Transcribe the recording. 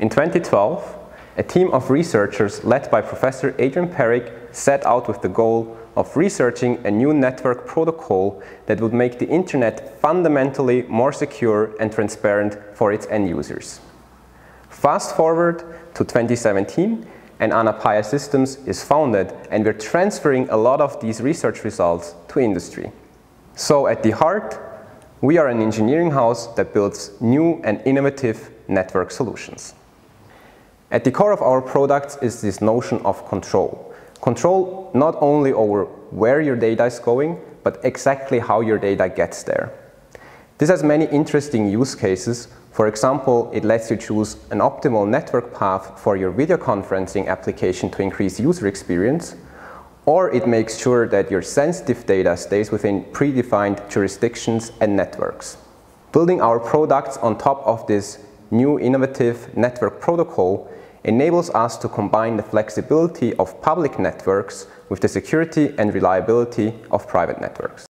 In 2012, a team of researchers led by Professor Adrian Perrig set out with the goal of researching a new network protocol that would make the internet fundamentally more secure and transparent for its end users. Fast forward to 2017 and Anapaya Systems is founded and we're transferring a lot of these research results to industry. So at the heart, we are an engineering house that builds new and innovative network solutions. At the core of our products is this notion of control. Control not only over where your data is going, but exactly how your data gets there. This has many interesting use cases. For example, it lets you choose an optimal network path for your video conferencing application to increase user experience, or it makes sure that your sensitive data stays within predefined jurisdictions and networks. Building our products on top of this new innovative network protocol enables us to combine the flexibility of public networks with the security and reliability of private networks.